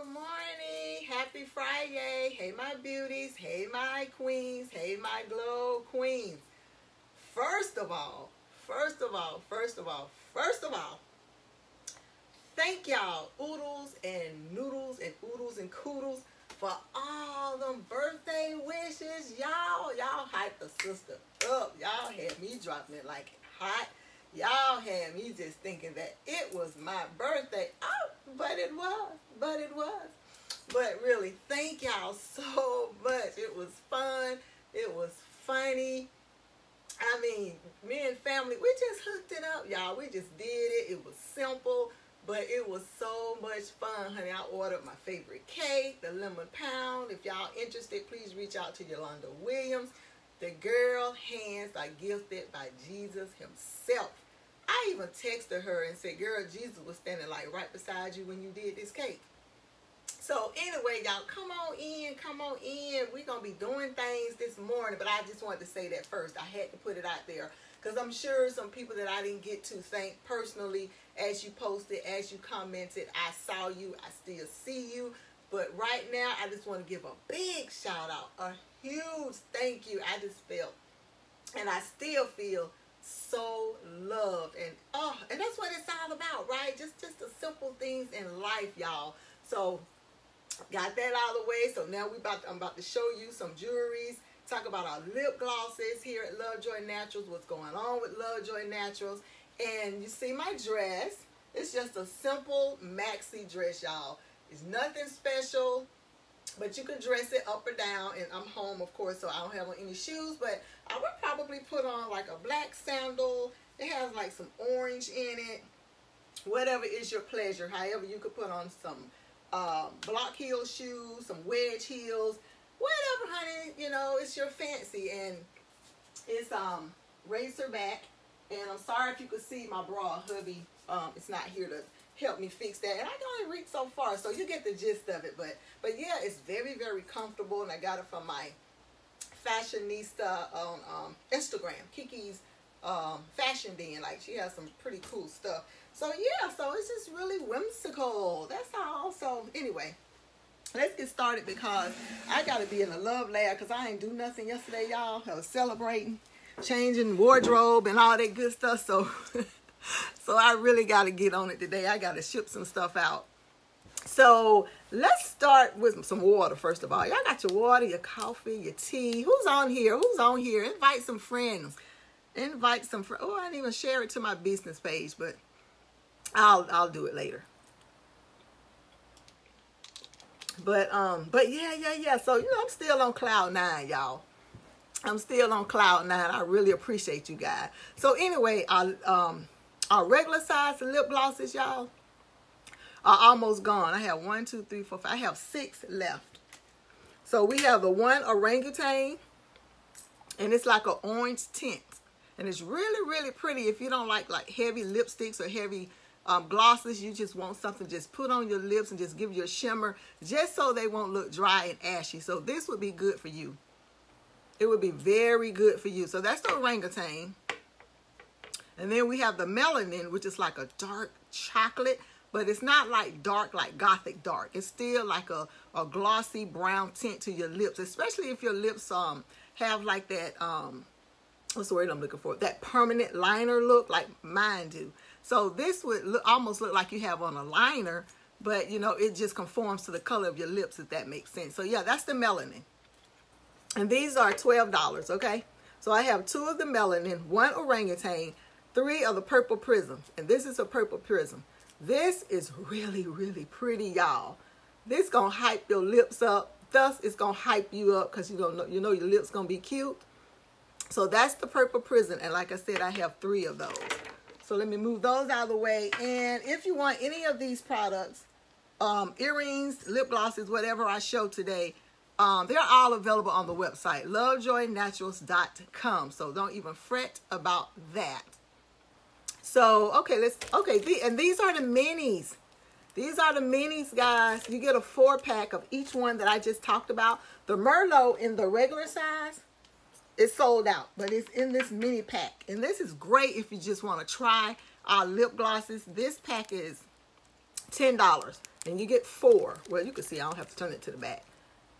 Good morning. Happy Friday. Hey, my beauties. Hey, my queens. Hey, my glow queens. First of all, first of all, first of all, first of all, thank y'all, oodles and noodles and oodles and koodles for all them birthday wishes. Y'all, y'all hyped the sister up. Y'all had me dropping it like hot. Y'all had me just thinking that it was my birthday. Oh, but it was. But it was. But really, thank y'all so much. It was fun. It was funny. I mean, me and family, we just hooked it up, y'all. We just did it. It was simple, but it was so much fun, honey. I ordered my favorite cake, the lemon pound. If y'all interested, please reach out to Yolanda Williams. The girl hands are gifted by Jesus himself. I even texted her and said, girl, Jesus was standing like right beside you when you did this cake. So anyway, y'all, come on in, come on in. We're going to be doing things this morning, but I just wanted to say that first. I had to put it out there because I'm sure some people that I didn't get to thank personally as you posted, as you commented, I saw you, I still see you. But right now, I just want to give a big shout out, a huge thank you. I just felt, and I still feel so loved, and oh, and that's what it's all about, right? Just just the simple things in life, y'all. So got that out of the way. So now we about to, I'm about to show you some jewelries. Talk about our lip glosses here at Lovejoy Naturals. What's going on with Lovejoy Naturals? And you see my dress. It's just a simple maxi dress, y'all. It's nothing special, but you can dress it up or down. And I'm home, of course, so I don't have on any shoes. But I would probably put on like a black sandal. It has like some orange in it. Whatever is your pleasure. However, you could put on some um, block heel shoes, some wedge heels, whatever, honey. You know, it's your fancy. And it's um racer back. And I'm sorry if you could see my bra, hubby. Um, it's not here to help me fix that. And I can only reach so far, so you get the gist of it. But but yeah, it's very very comfortable, and I got it from my fashionista on um, Instagram, Kiki's um, fashion den. Like she has some pretty cool stuff. So yeah, so it's just really whimsical. That's all. So anyway, let's get started because I gotta be in a love lab because I ain't do nothing yesterday, y'all. I was celebrating, changing wardrobe and all that good stuff. So so I really gotta get on it today. I gotta ship some stuff out. So let's start with some water first of all. Y'all got your water, your coffee, your tea. Who's on here? Who's on here? Invite some friends. Invite some friends. Oh, I didn't even share it to my business page, but I'll I'll do it later. But um, but yeah, yeah, yeah. So you know, I'm still on cloud nine, y'all. I'm still on cloud nine. I really appreciate you guys. So anyway, I, um our regular size lip glosses, y'all, are almost gone. I have one, two, three, four, five. I have six left. So we have the one orangutan, and it's like an orange tint. And it's really, really pretty if you don't like like heavy lipsticks or heavy um, glosses. You just want something just put on your lips and just give you a shimmer just so they won't look dry and ashy. So this would be good for you. It would be very good for you. So that's the orangutan. And then we have the melanin, which is like a dark chocolate, but it's not like dark, like gothic dark. It's still like a, a glossy brown tint to your lips, especially if your lips um have like that, um, what's the word I'm looking for? That permanent liner look like mine do. So this would look, almost look like you have on a liner, but you know, it just conforms to the color of your lips, if that makes sense. So yeah, that's the melanin. And these are $12, okay? So I have two of the melanin, one orangutan, three of the purple prisms. And this is a purple prism. This is really, really pretty, y'all. This gonna hype your lips up. Thus, it's gonna hype you up because you don't know you know your lips gonna be cute. So that's the purple prism. And like I said, I have three of those. So let me move those out of the way. And if you want any of these products, um, earrings, lip glosses, whatever I show today, um, they're all available on the website, lovejoynaturals.com. So don't even fret about that. So, okay, let's, okay, the, and these are the minis. These are the minis, guys. You get a four pack of each one that I just talked about. The Merlot in the regular size, it's sold out, but it's in this mini pack. And this is great if you just want to try our lip glosses. This pack is $10. And you get four. Well, you can see I don't have to turn it to the back.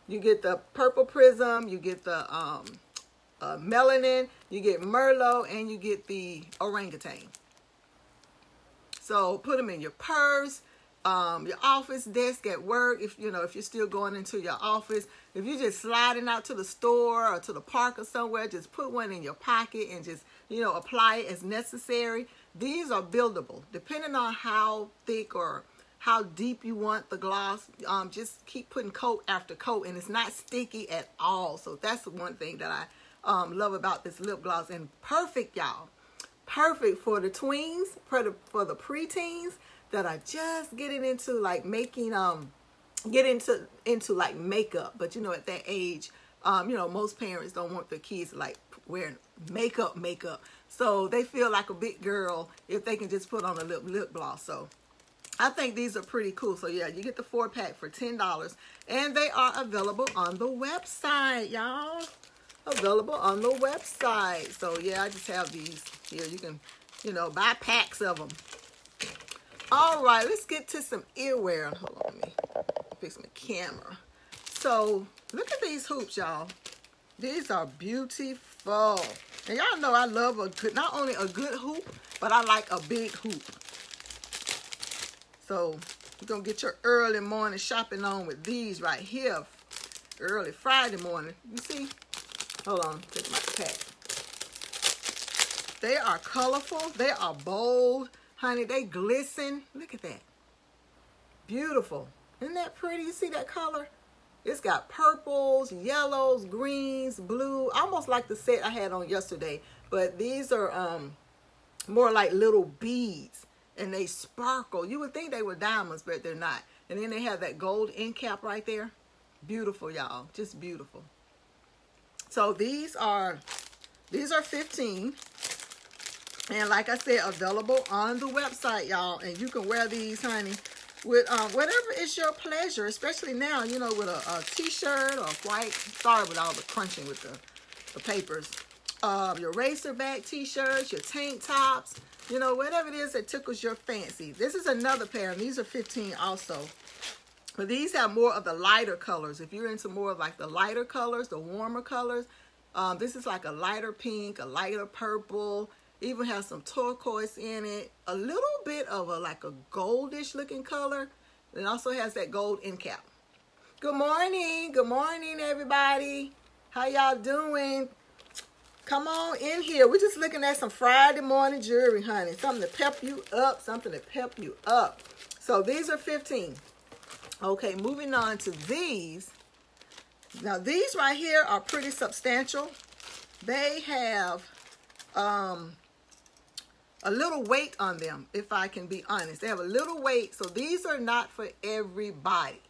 You get the purple prism, you get the um, uh, melanin, you get Merlot, and you get the orangutan. So put them in your purse, um, your office desk at work. If you know if you're still going into your office, if you're just sliding out to the store or to the park or somewhere, just put one in your pocket and just you know apply it as necessary. These are buildable, depending on how thick or how deep you want the gloss. Um, just keep putting coat after coat, and it's not sticky at all. So that's the one thing that I um, love about this lip gloss. And perfect, y'all. Perfect for the tweens, for the for the preteens that are just getting into like making um get into into like makeup. But you know, at that age, um, you know, most parents don't want their kids like wearing makeup makeup. So they feel like a big girl if they can just put on a lip lip gloss. So I think these are pretty cool. So yeah, you get the four pack for $10 and they are available on the website, y'all. Available on the website. So yeah, I just have these here. You can, you know, buy packs of them. All right, let's get to some earwear. Hold on, let me fix my camera. So look at these hoops, y'all. These are beautiful. And y'all know I love a good, not only a good hoop, but I like a big hoop. So you're going to get your early morning shopping on with these right here. Early Friday morning. You see? Hold on. Take my pack. They are colorful. They are bold. Honey, they glisten. Look at that. Beautiful. Isn't that pretty? You see that color? It's got purples, yellows, greens, blue, almost like the set I had on yesterday. But these are um, more like little beads and they sparkle. You would think they were diamonds, but they're not. And then they have that gold end cap right there. Beautiful, y'all. Just beautiful. So these are, these are 15. And like I said, available on the website, y'all. And you can wear these, honey, with um, whatever is your pleasure, especially now, you know, with a a t-shirt or white. Sorry with all the crunching with the, the papers. Uh, your racerback t-shirts, your tank tops, you know, whatever it is that tickles your fancy. This is another pair, and these are 15 also. But these have more of the lighter colors. If you're into more of like the lighter colors, the warmer colors, um, this is like a lighter pink, a lighter purple, even has some turquoise in it. A little bit of a like a goldish looking color. It also has that gold end cap. Good morning. Good morning, everybody. How y'all doing? Come on in here. We're just looking at some Friday morning jewelry, honey. Something to pep you up. Something to pep you up. So these are 15. Okay, moving on to these. Now these right here are pretty substantial. They have um, a little weight on them, if I can be honest. They have a little weight, so these are not for everybody.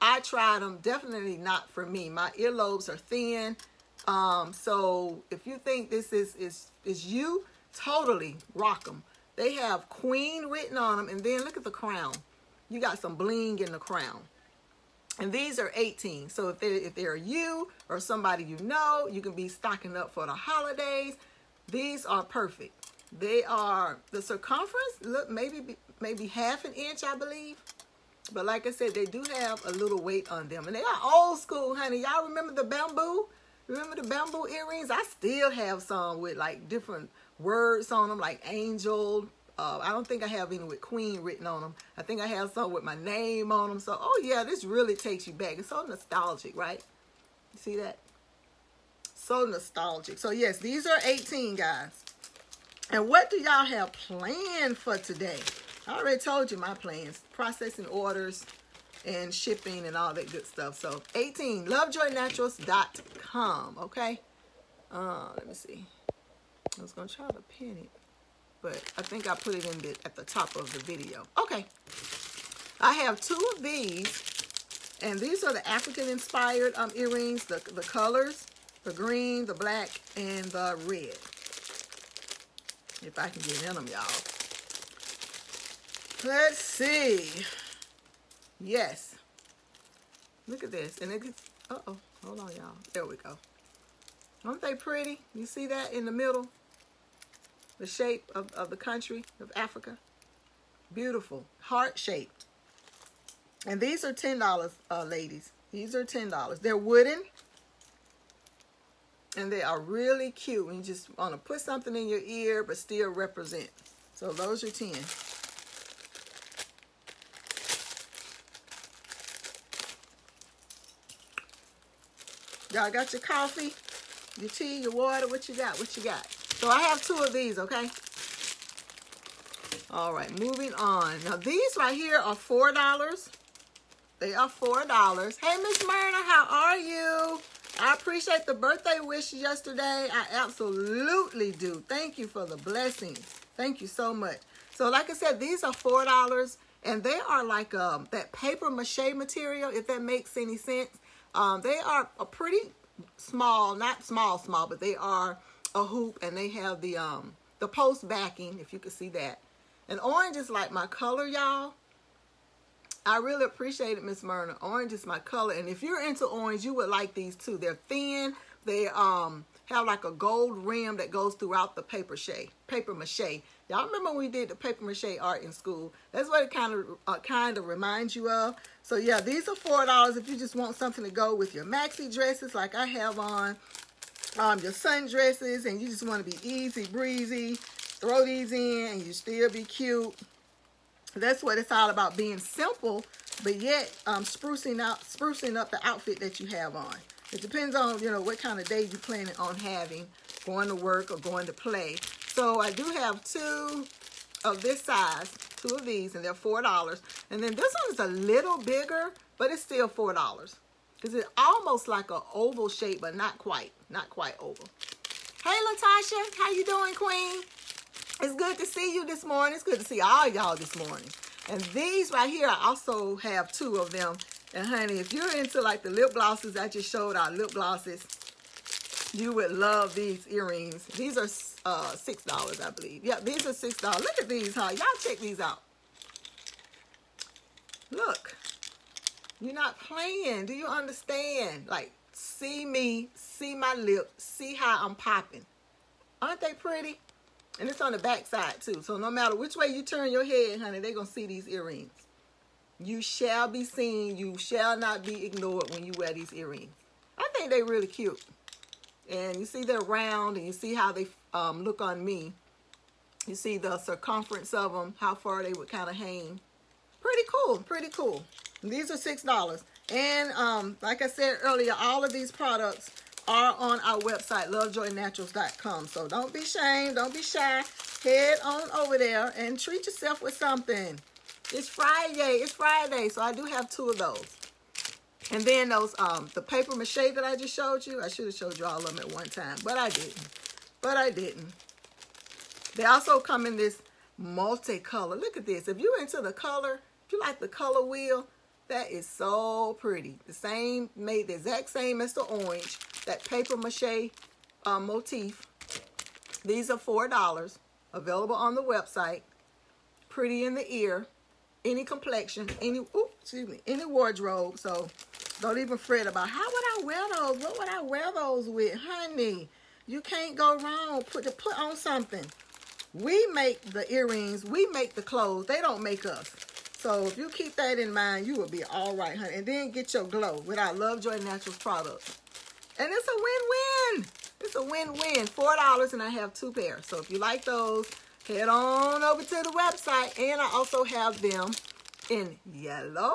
I tried them, definitely not for me. My earlobes are thin, um, so if you think this is, is, is you, totally rock them. They have queen written on them, and then look at the crown. You got some bling in the crown. And these are 18. So if they're, if they're you or somebody you know, you can be stocking up for the holidays. These are perfect. They are the circumference, look, maybe maybe half an inch, I believe. But like I said, they do have a little weight on them. And they are old school, honey. Y'all remember the bamboo? Remember the bamboo earrings? I still have some with like different words on them, like angel. Uh, I don't think I have any with queen written on them. I think I have some with my name on them. So, oh yeah, this really takes you back. It's so nostalgic, right? You see that? So nostalgic. So yes, these are 18, guys. And what do y'all have planned for today? I already told you my plans. Processing orders and shipping and all that good stuff. So 18, lovejoynaturals.com, okay? Uh, let me see. I was going to try to pin it, but I think I put it in the, at the top of the video. Okay. I have two of these, and these are the African-inspired um, earrings, the, the colors, the green, the black, and the red. If I can get in them, y'all. Let's see. Yes. Look at this. And it gets, uh-oh. Hold on, y'all. There we go. Aren't they pretty? You see that in the middle? The shape of, of the country of Africa. Beautiful. Heart shaped. And these are $10, uh, ladies. These are $10. They're wooden. And they are really cute. And you just want to put something in your ear, but still represent. So those are 10. Y'all got your coffee, your tea, your water. What you got? What you got? So I have two of these, okay? All right, moving on. Now these right here are $4. They are $4. Hey, Miss Myrna, how are you? I appreciate the birthday wish yesterday. I absolutely do. Thank you for the blessings. Thank you so much. So like I said, these are $4 and they are like um, that paper mache material, if that makes any sense. Um, they are a pretty small, not small, small, but they are a hoop and they have the um, the post backing, if you can see that. And orange is like my color, y'all. I really appreciate it, Miss Myrna. Orange is my color. And if you're into orange, you would like these too. They're thin. They um have like a gold rim that goes throughout the paper mache. Paper mache. Y'all remember when we did the paper mache art in school? That's what it kind of uh, kind of reminds you of. So yeah, these are four dollars if you just want something to go with your maxi dresses like I have on, um, your sundresses, and you just want to be easy breezy. Throw these in, and you still be cute. That's what it's all about being simple but yet um, sprucing out sprucing up the outfit that you have on. It depends on you know what kind of day you're planning on having going to work or going to play. So I do have two of this size two of these and they're four dollars. And then this one is a little bigger but it's still four dollars because it's almost like an oval shape but not quite not quite oval hey Latasha how you doing queen it's good to see you this morning. It's good to see all y'all this morning. And these right here, I also have two of them. And honey, if you're into like the lip glosses, I just showed our lip glosses. You would love these earrings. These are uh, $6, I believe. Yeah, these are $6. Look at these, huh? Y'all check these out. Look. You're not playing. Do you understand? Like, see me, see my lip, see how I'm popping. Aren't they pretty? And it's on the back side too. So no matter which way you turn your head, honey, they're going to see these earrings. You shall be seen. You shall not be ignored when you wear these earrings. I think they're really cute. And you see they're round and you see how they um, look on me. You see the circumference of them, how far they would kind of hang. Pretty cool, pretty cool. These are $6. And um, like I said earlier, all of these products are on our website, lovejoynaturals.com. So don't be ashamed, don't be shy. Head on over there and treat yourself with something. It's Friday, it's Friday, so I do have two of those. And then those, um, the paper mache that I just showed you, I should have showed you all of them at one time, but I didn't. But I didn't. They also come in this multicolor. Look at this. If you're into the color, if you like the color wheel, that is so pretty. The same, made the exact same as the orange that paper mache uh, motif. These are $4, available on the website. Pretty in the ear, any complexion, any, excuse me, any wardrobe. So don't even fret about how would I wear those? What would I wear those with? Honey, you can't go wrong. Put, put on something. We make the earrings. We make the clothes. They don't make us. So if you keep that in mind, you will be all right, honey. And then get your glow with our Lovejoy Naturals products. And it's a win-win. It's a win-win. $4 and I have two pairs. So if you like those, head on over to the website. And I also have them in yellow.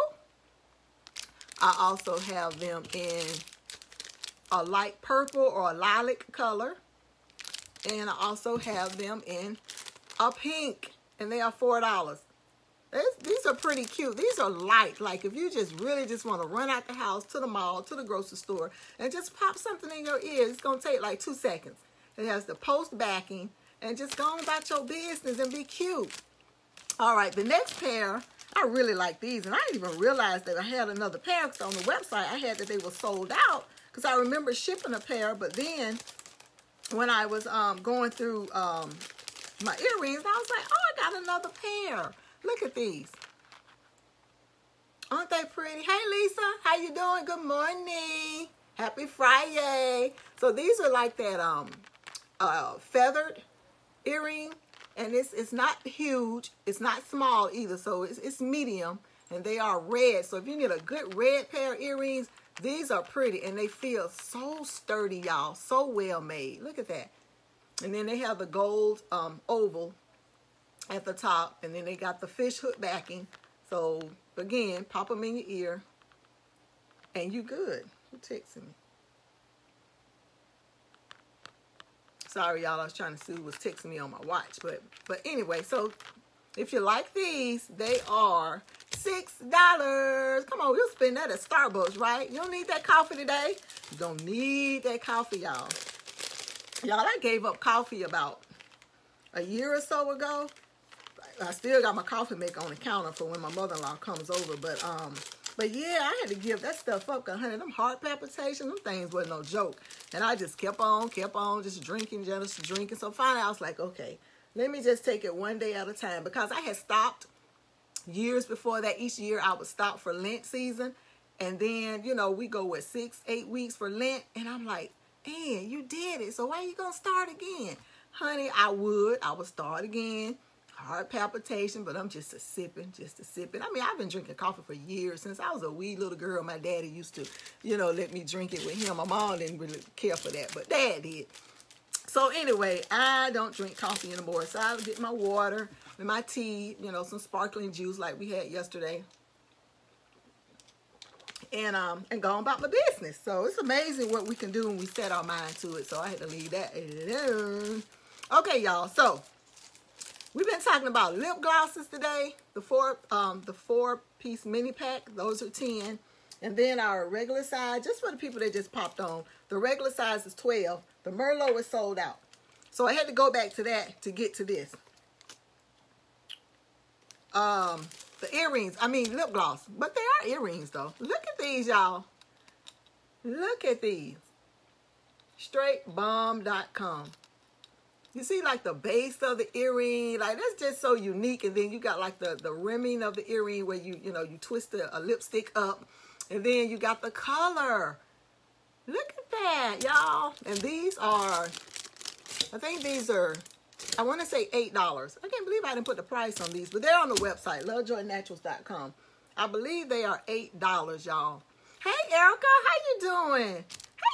I also have them in a light purple or a lilac color. And I also have them in a pink. And they are $4 these are pretty cute. These are light. Like if you just really just want to run out the house to the mall, to the grocery store, and just pop something in your ear, it's going to take like two seconds. It has the post backing, and just go on about your business and be cute. All right, the next pair, I really like these, and I didn't even realize that I had another pair because on the website I had that they were sold out because I remember shipping a pair, but then when I was um, going through um, my earrings, I was like, oh, I got another pair. Look at these. Aren't they pretty? Hey, Lisa. How you doing? Good morning. Happy Friday. So these are like that um uh feathered earring and it's it's not huge, it's not small either, so it's it's medium, and they are red. So if you need a good red pair of earrings, these are pretty, and they feel so sturdy, y'all, so well made. Look at that. And then they have the gold um, oval at the top, and then they got the fish hook backing. So again, pop them in your ear, and you good. Who texting me? Sorry, y'all. I was trying to see who was texting me on my watch. But but anyway, so if you like these, they are six dollars. Come on, you'll spend that at Starbucks, right? You don't need that coffee today. You don't need that coffee, y'all. Y'all, I gave up coffee about a year or so ago. I still got my coffee maker on the counter for when my mother-in-law comes over. But um, but yeah, I had to give that stuff up. Cause honey, them heart palpitations, them things wasn't no joke. And I just kept on, kept on, just drinking, just drinking. So finally, I was like, okay, let me just take it one day at a time because I had stopped years before that. Each year, I would stop for Lent season, and then you know we go with six, eight weeks for Lent, and I'm like, man, you did it. So why are you gonna start again, honey? I would, I would start again heart palpitation, but I'm just a sipping, just a sipping. I mean, I've been drinking coffee for years. Since I was a wee little girl, my daddy used to, you know, let me drink it with him. My mom didn't really care for that, but dad did. So anyway, I don't drink coffee anymore. So I get my water and my tea, you know, some sparkling juice like we had yesterday. And um and go about my business. So it's amazing what we can do when we set our mind to it. So I had to leave that alone. Okay, y'all. So We've been talking about lip glosses today. The four, um, the four piece mini pack. Those are ten. And then our regular size, just for the people that just popped on, the regular size is 12. The Merlot is sold out. So I had to go back to that to get to this. Um, the earrings, I mean lip gloss, but they are earrings though. Look at these, y'all. Look at these. Straightbomb.com. You see like the base of the earring, like that's just so unique. And then you got like the, the rimming of the earring where you, you know, you twist a, a lipstick up. And then you got the color. Look at that, y'all. And these are, I think these are, I want to say $8. I can't believe I didn't put the price on these, but they're on the website, lovejoynaturals.com. I believe they are $8, y'all. Hey, Erica, how you doing?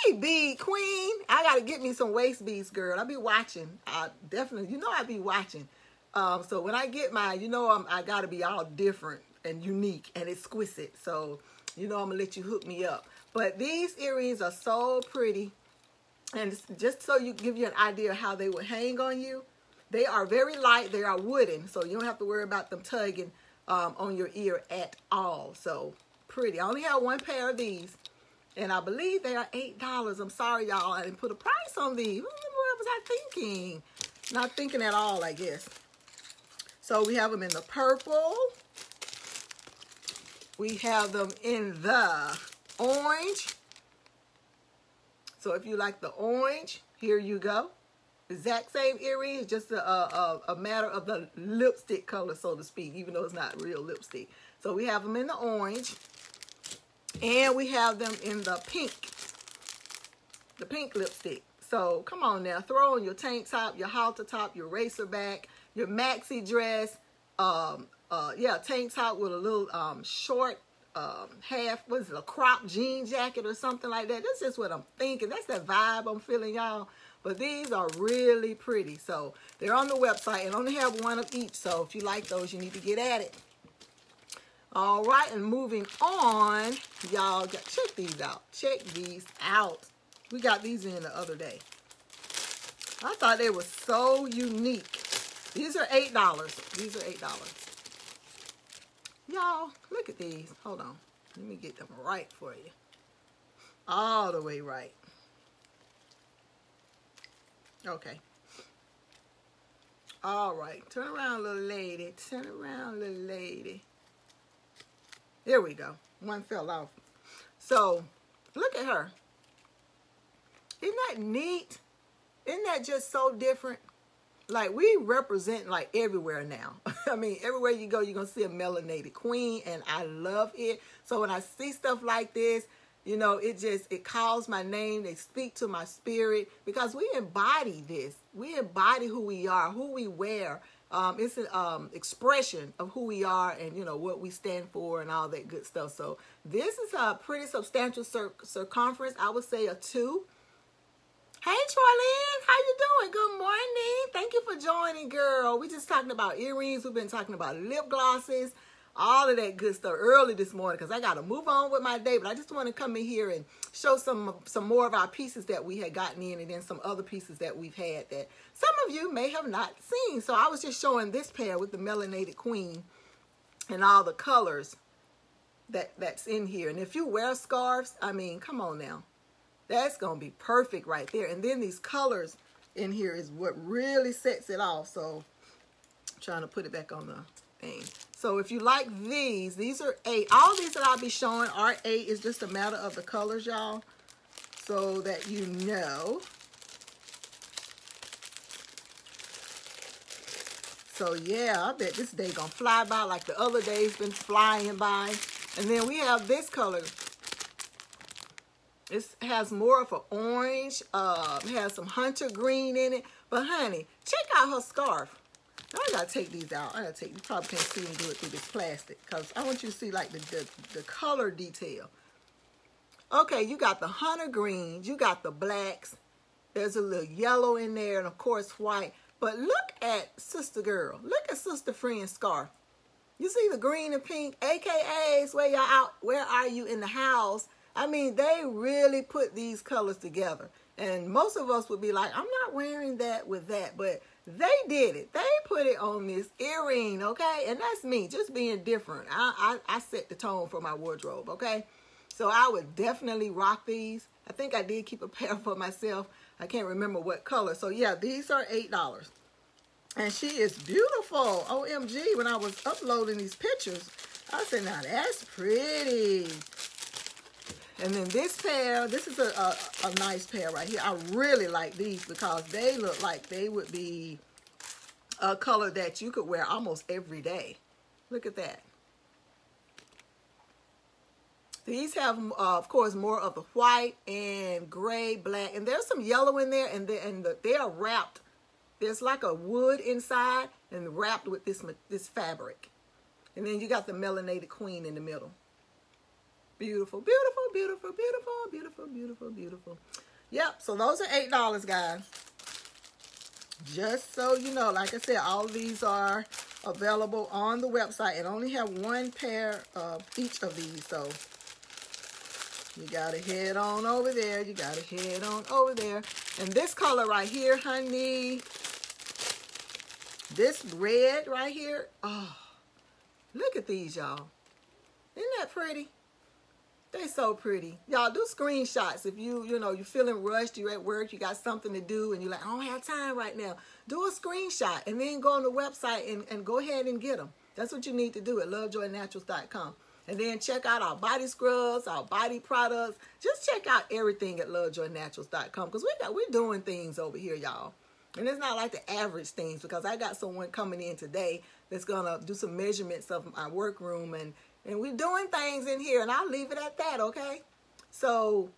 Hey, bead queen. I got to get me some waist beads, girl. I'll be watching. I definitely, you know I'll be watching. Um, so when I get my, you know I'm, I got to be all different and unique and exquisite. So, you know I'm to let you hook me up. But these earrings are so pretty. And just so you give you an idea of how they would hang on you, they are very light. They are wooden, so you don't have to worry about them tugging um, on your ear at all. So pretty. I only have one pair of these. And I believe they are $8. I'm sorry, y'all. I didn't put a price on these. What was I thinking? Not thinking at all, I guess. So we have them in the purple. We have them in the orange. So if you like the orange, here you go. Exact same earrings, just a, a, a matter of the lipstick color, so to speak, even though it's not real lipstick. So we have them in the orange. And we have them in the pink, the pink lipstick. So come on now, throw on your tank top, your halter top, your racer back, your maxi dress, um, uh, yeah, tank top with a little um, short um, half, what is it, a crop jean jacket or something like that. That's just what I'm thinking. That's that vibe I'm feeling, y'all. But these are really pretty. So they're on the website and only have one of each. So if you like those, you need to get at it. All right, and moving on, y'all, check these out. Check these out. We got these in the other day. I thought they were so unique. These are $8. These are $8. Y'all, look at these. Hold on. Let me get them right for you. All the way right. Okay. All right. Turn around, little lady. Turn around, little lady. There we go. One fell off. So, look at her. Isn't that neat? Isn't that just so different? Like, we represent, like, everywhere now. I mean, everywhere you go, you're going to see a melanated queen, and I love it. So, when I see stuff like this, you know, it just, it calls my name. They speak to my spirit because we embody this. We embody who we are, who we wear. Um, it's an um, expression of who we are and you know what we stand for and all that good stuff. So this is a pretty substantial cir circumference. I would say a two. Hey Charlene, how you doing? Good morning. Thank you for joining, girl. We just talking about earrings. We've been talking about lip glosses all of that good stuff early this morning because I got to move on with my day. But I just want to come in here and show some some more of our pieces that we had gotten in and then some other pieces that we've had that some of you may have not seen. So I was just showing this pair with the melanated queen and all the colors that that's in here. And if you wear scarves, I mean, come on now. That's going to be perfect right there. And then these colors in here is what really sets it off. So I'm trying to put it back on the thing. So if you like these, these are eight. All these that I'll be showing are eight. It's just a matter of the colors, y'all, so that you know. So yeah, I bet this day gonna fly by like the other days been flying by. And then we have this color. It has more of an orange, uh, has some hunter green in it. But honey, check out her scarf. I gotta take these out. I gotta take, you probably can't see them do it through this plastic because I want you to see like the, the, the color detail. Okay, you got the hunter greens, you got the blacks. There's a little yellow in there and of course white. But look at Sister Girl. Look at Sister Friend scarf. You see the green and pink, AKAs, where y'all out, where are you in the house? I mean, they really put these colors together. And most of us would be like, I'm not wearing that with that. But they did it. They put it on this earring, okay? And that's me, just being different. I, I, I set the tone for my wardrobe, okay? So I would definitely rock these. I think I did keep a pair for myself. I can't remember what color. So yeah, these are $8. And she is beautiful. OMG, when I was uploading these pictures, I said, now that's pretty. And then this pair, this is a, a, a, nice pair right here. I really like these because they look like they would be a color that you could wear almost every day. Look at that. These have, uh, of course, more of the white and gray, black, and there's some yellow in there, and, they, and the, they are wrapped. There's like a wood inside and wrapped with this, this fabric. And then you got the melanated queen in the middle. Beautiful, beautiful, beautiful, beautiful, beautiful, beautiful, beautiful. Yep, so those are $8, guys. Just so you know, like I said, all these are available on the website and only have one pair of each of these. So you got to head on over there. You got to head on over there. And this color right here, honey, this red right here, oh, look at these, y'all. Isn't that pretty? They so pretty. Y'all do screenshots if you, you know, you're feeling rushed, you're at work, you got something to do, and you're like, I don't have time right now. Do a screenshot and then go on the website and, and go ahead and get them. That's what you need to do at lovejoynaturals.com. And then check out our body scrubs, our body products. Just check out everything at lovejoynaturals.com because we got we're doing things over here, y'all. And it's not like the average things because I got someone coming in today that's gonna do some measurements of my workroom and and we're doing things in here, and I'll leave it at that, okay? So,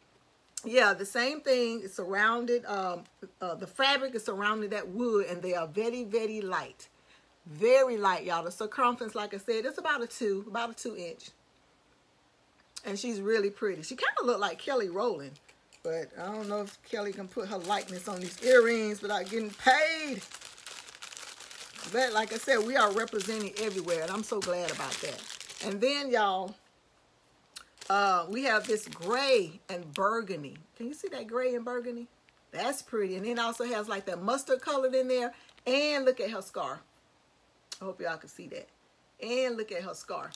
yeah, the same thing is surrounded, um, uh, the fabric is surrounded that wood, and they are very, very light. Very light, y'all. The circumference, like I said, it's about a two, about a two inch. And she's really pretty. She kind of looked like Kelly Rowland. But I don't know if Kelly can put her likeness on these earrings without getting paid. But like I said, we are representing everywhere, and I'm so glad about that. And then, y'all, uh, we have this gray and burgundy. Can you see that gray and burgundy? That's pretty. And then also has like that mustard colored in there. And look at her scar. I hope y'all can see that. And look at her scarf.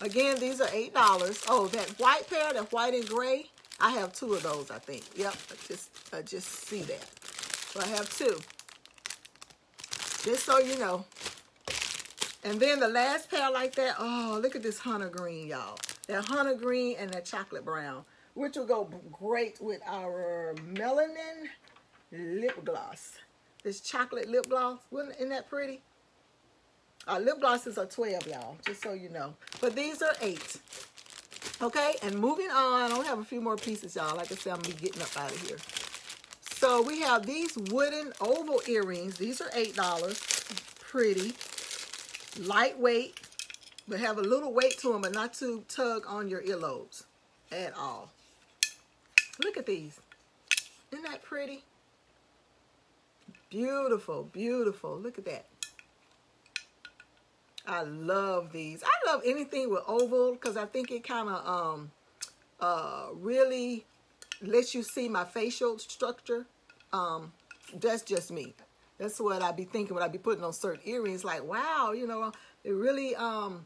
Again, these are $8. Oh, that white pair, that white and gray, I have two of those, I think. Yep, I just, I just see that. So I have two. Just so you know. And then the last pair like that, oh, look at this hunter green, y'all. That hunter green and that chocolate brown, which will go great with our melanin lip gloss. This chocolate lip gloss, isn't that pretty? Our lip glosses are 12, y'all, just so you know. But these are 8. Okay, and moving on, I only have a few more pieces, y'all. Like I said, I'm going to be getting up out of here. So we have these wooden oval earrings. These are $8 pretty. Lightweight, but have a little weight to them, but not to tug on your earlobes at all. Look at these. Isn't that pretty? Beautiful, beautiful. Look at that. I love these. I love anything with oval because I think it kind of um uh really lets you see my facial structure. Um, that's just me. That's what I'd be thinking when I'd be putting on certain earrings. Like, wow, you know, it really um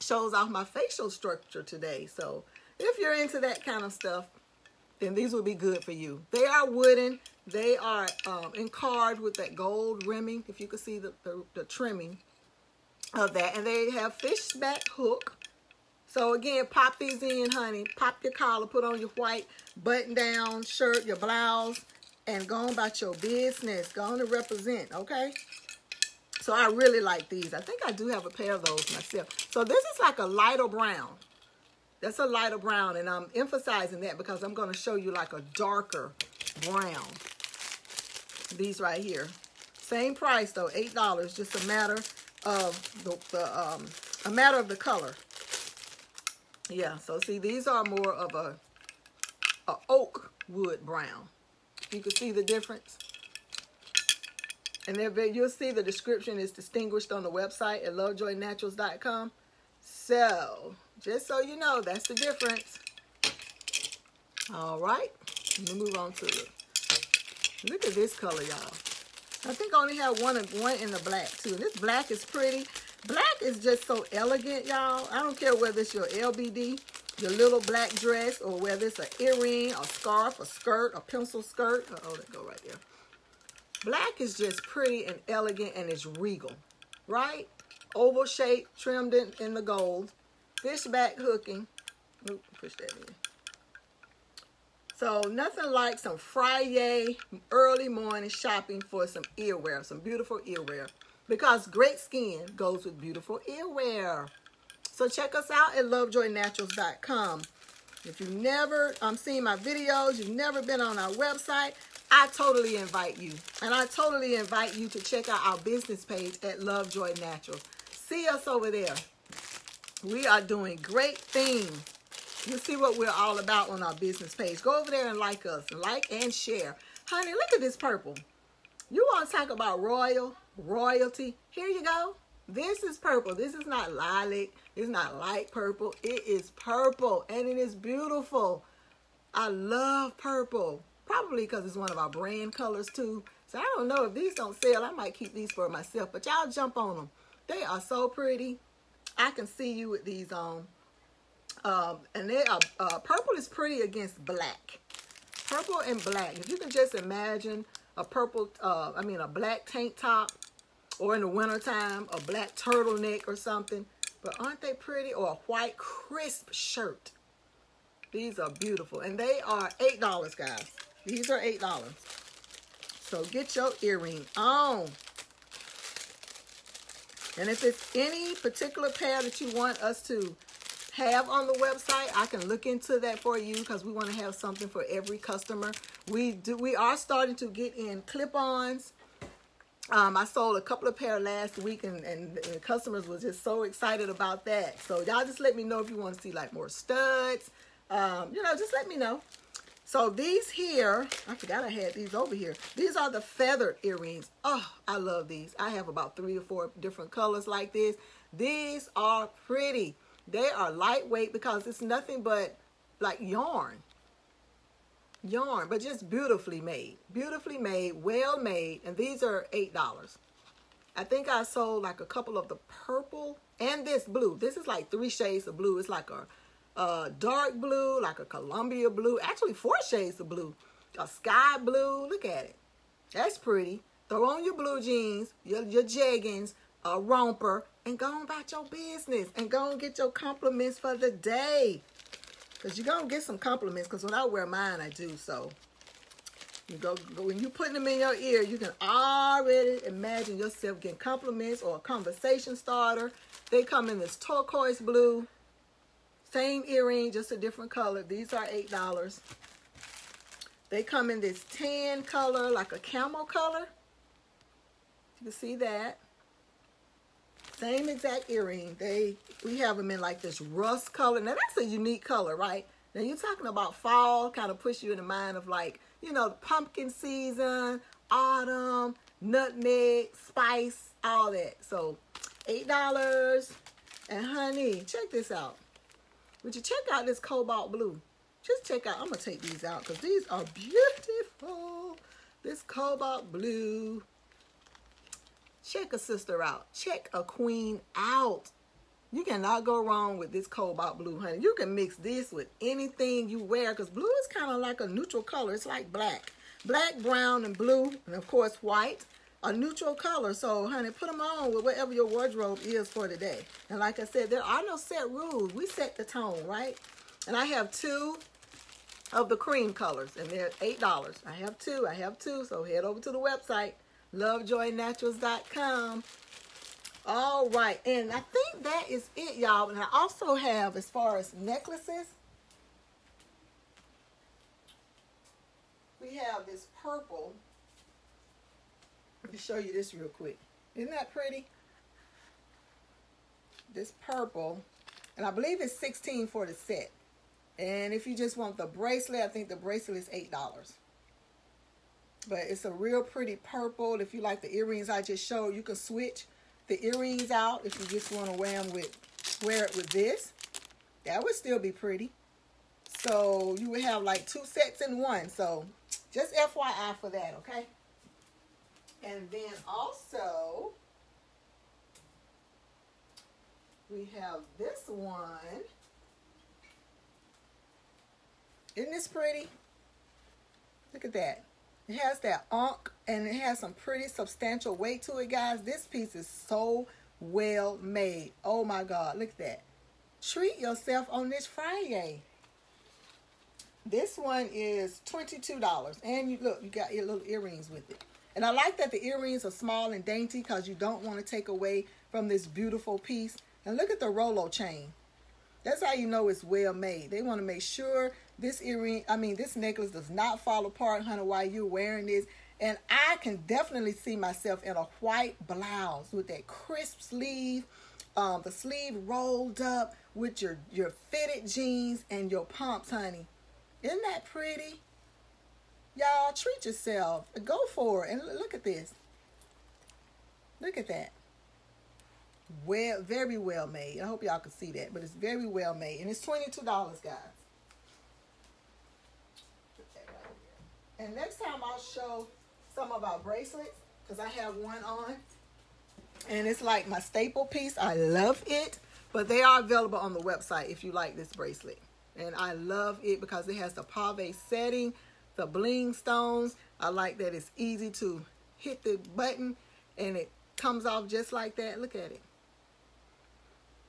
shows off my facial structure today. So if you're into that kind of stuff, then these will be good for you. They are wooden. They are um, carved with that gold rimming, if you can see the, the, the trimming of that. And they have fishback hook. So again, pop these in, honey. Pop your collar, put on your white button-down shirt, your blouse, and go on about your business. Go on to represent, okay? So I really like these. I think I do have a pair of those myself. So this is like a lighter brown. That's a lighter brown, and I'm emphasizing that because I'm going to show you like a darker brown. These right here. Same price though, $8. Just a matter of the, the um, a matter of the color. Yeah, so see, these are more of a, a oak wood brown. You can see the difference. And then you'll see the description is distinguished on the website at lovejoynaturals.com. So, just so you know, that's the difference. All right. Let me move on to it. Look at this color, y'all. I think I only have one, of one in the black, too. And this black is pretty. Black is just so elegant, y'all. I don't care whether it's your LBD, your little black dress, or whether it's an earring, a scarf, a skirt, a pencil skirt. Oh, that go right there. Black is just pretty and elegant and it's regal, right? Oval shape, trimmed in, in the gold. Fishback hooking. Oop, push that in. So nothing like some Friday early morning shopping for some earwear, some beautiful earwear. Because great skin goes with beautiful earwear. So check us out at lovejoynaturals.com. If you've never um, seen my videos, you've never been on our website, I totally invite you. And I totally invite you to check out our business page at Lovejoy Naturals. See us over there. We are doing great things. You'll see what we're all about on our business page. Go over there and like us. Like and share. Honey, look at this purple. You want to talk about royal, royalty? Here you go. This is purple. This is not lilac. It's not light purple. It is purple and it is beautiful. I love purple. Probably because it's one of our brand colors too. So I don't know if these don't sell. I might keep these for myself. But y'all jump on them. They are so pretty. I can see you with these on. Um, and they are, uh, purple is pretty against black. Purple and black. If you can just imagine a purple, uh, I mean a black tank top or in the wintertime, a black turtleneck or something. But aren't they pretty? Or a white crisp shirt. These are beautiful. And they are $8, guys. These are $8. So get your earring on. And if it's any particular pair that you want us to have on the website, I can look into that for you because we want to have something for every customer. We do. We are starting to get in clip-ons. Um, I sold a couple of pair last week, and, and, customers was just so excited about that. So y'all just let me know if you want to see like more studs. Um, you know, just let me know. So these here, I forgot I had these over here. These are the feathered earrings. Oh, I love these. I have about three or four different colors like this. These are pretty. They are lightweight because it's nothing but like yarn. Yarn, but just beautifully made. Beautifully made, well made. And these are $8. I think I sold like a couple of the purple and this blue. This is like three shades of blue. It's like a a dark blue, like a Columbia blue. Actually, four shades of blue. A sky blue. Look at it. That's pretty. Throw on your blue jeans, your, your jeggings, a romper, and go on about your business. And go and get your compliments for the day. Because you're going to get some compliments. Because when I wear mine, I do. So, you go, when you putting them in your ear, you can already imagine yourself getting compliments or a conversation starter. They come in this turquoise blue. Same earring, just a different color. These are $8. They come in this tan color, like a camel color. You can see that. Same exact earring. They we have them in like this rust color. Now that's a unique color, right? Now you're talking about fall, kind of push you in the mind of like, you know, pumpkin season, autumn, nutmeg, spice, all that. So eight dollars. And honey, check this out. Would you check out this cobalt blue? Just check out. I'm gonna take these out because these are beautiful. This cobalt blue. Check a sister out. Check a queen out. You cannot go wrong with this cobalt blue, honey. You can mix this with anything you wear because blue is kind of like a neutral color. It's like black. Black, brown, and blue, and of course white, a neutral color. So, honey, put them on with whatever your wardrobe is for today. And like I said, there are no set rules. We set the tone, right? And I have two of the cream colors, and they're $8. I have two. I have two. So head over to the website, lovejoynaturals.com. All right, and I think that is it, y'all. And I also have, as far as necklaces, we have this purple. Let me show you this real quick. Isn't that pretty? This purple, and I believe it's 16 for the set. And if you just want the bracelet, I think the bracelet is $8. But it's a real pretty purple. If you like the earrings I just showed, you can switch the earrings out if you just want to wear them with wear it with this. That would still be pretty. So you would have like two sets in one. So just FYI for that okay? And then also we have this one. Isn't this pretty? Look at that it has that unk and it has some pretty substantial weight to it, guys. This piece is so well made. Oh my God, look at that. Treat yourself on this Friday. This one is $22. And you look, you got your little earrings with it. And I like that the earrings are small and dainty because you don't want to take away from this beautiful piece. And look at the Rolo chain. That's how you know it's well made. They want to make sure this earring, I mean, this necklace does not fall apart, honey, while you're wearing this. And I can definitely see myself in a white blouse with that crisp sleeve, um, the sleeve rolled up with your, your fitted jeans and your pumps, honey. Isn't that pretty? Y'all, treat yourself. Go for it. And look at this. Look at that. Well, very well made. I hope y'all can see that, but it's very well made. And it's $22, guys. And next time I'll show some of our bracelets because I have one on. And it's like my staple piece. I love it. But they are available on the website if you like this bracelet. And I love it because it has the pave setting, the bling stones. I like that it's easy to hit the button and it comes off just like that. Look at it.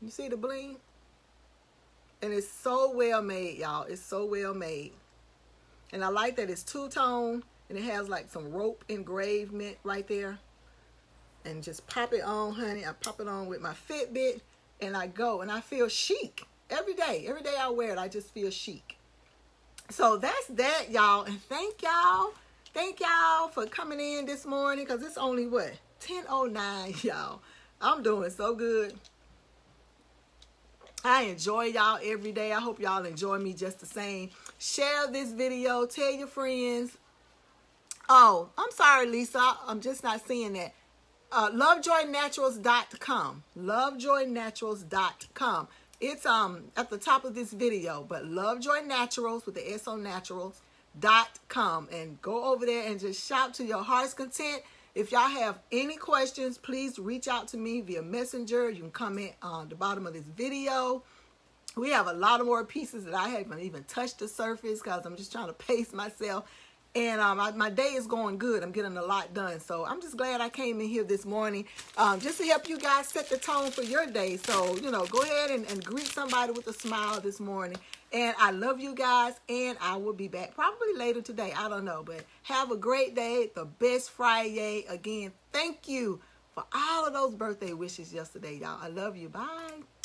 You see the bling? And it's so well made, y'all. It's so well made. And I like that it's two-tone and it has like some rope engravement right there. And just pop it on, honey. I pop it on with my Fitbit and I go and I feel chic every day. Every day I wear it, I just feel chic. So that's that, y'all. And thank y'all. Thank y'all for coming in this morning because it's only what? 10.09, y'all. I'm doing so good. I enjoy y'all every day. I hope y'all enjoy me just the same. Share this video. Tell your friends. Oh, I'm sorry, Lisa. I'm just not seeing that. Uh, lovejoynaturals.com. Lovejoynaturals.com. It's um at the top of this video, but Lovejoy Naturals with the S on Naturals.com. And go over there and just shop to your heart's content. If y'all have any questions, please reach out to me via messenger. You can comment on the bottom of this video. We have a lot of more pieces that I haven't even touched the surface because I'm just trying to pace myself. And um, I, my day is going good. I'm getting a lot done. So I'm just glad I came in here this morning um, just to help you guys set the tone for your day. So, you know, go ahead and, and greet somebody with a smile this morning. And I love you guys. And I will be back probably later today. I don't know. But have a great day. The best Friday. Again, thank you for all of those birthday wishes yesterday, y'all. I love you. Bye.